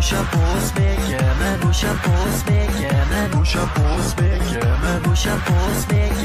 نوشا پوز بگه من نوشا پوز بگه من نوشا پوز بگه من نوشا پوز بگه.